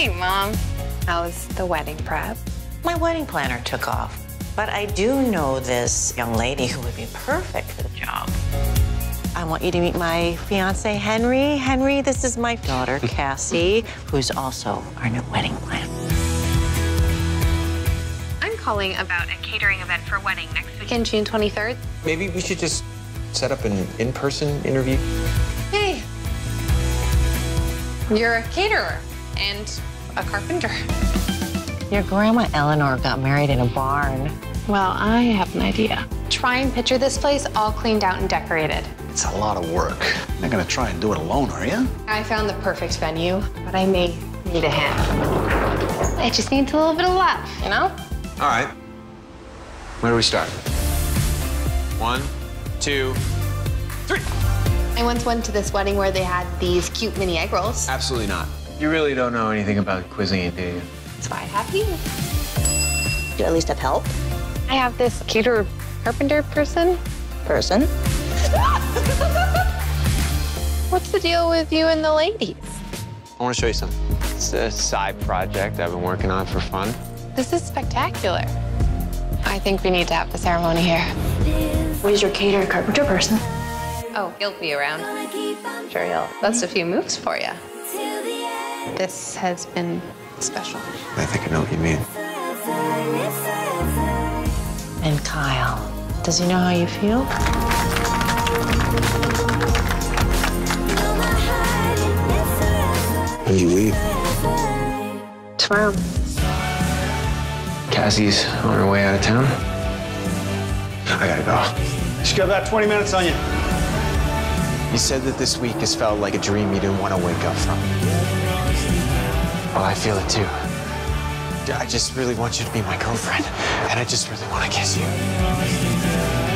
Hey, Mom. How's the wedding prep? My wedding planner took off, but I do know this young lady who would be perfect for the job. I want you to meet my fiance, Henry. Henry, this is my daughter, Cassie, who's also our new wedding planner. I'm calling about a catering event for a wedding next weekend, June 23rd. Maybe we should just set up an in-person interview. Hey. You're a caterer and a carpenter. Your grandma Eleanor got married in a barn. Well, I have an idea. Try and picture this place all cleaned out and decorated. It's a lot of work. You're not gonna try and do it alone, are you? I found the perfect venue, but I may need a hand. It just needs a little bit of love, you know? All right. Where do we start? One, two, three. I once went to this wedding where they had these cute mini egg rolls. Absolutely not. You really don't know anything about cuisine, do you? That's why I have you. You at least have help. I have this caterer carpenter person. Person. What's the deal with you and the ladies? I want to show you something. It's a side project I've been working on for fun. This is spectacular. I think we need to have the ceremony here. Where's your caterer carpenter person? Oh, he'll be around. Sure, he'll bust a few moves for you. This has been special. I think I know what you mean. And Kyle, does he know how you feel? When do you leave? Tomorrow. Cassie's on her way out of town. I gotta go. She's got about 20 minutes on you. You said that this week has felt like a dream you didn't want to wake up from. I feel it too. I just really want you to be my girlfriend, and I just really want to kiss you.